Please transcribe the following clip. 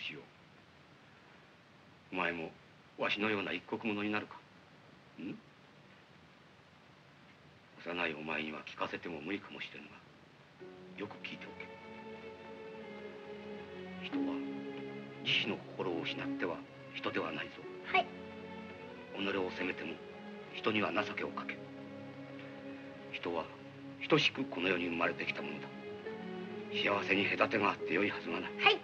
しようお前もわしのような一国者になるか？ん？幼いお前には聞かせても無理かもしれぬがよく聞いておけ。人は慈悲の心を失っては人ではないぞ。はい。己を責めても人には情けをかけ。人は等しくこの世に生まれてきたものだ。幸せに隔てがあってよいはずがない。はい。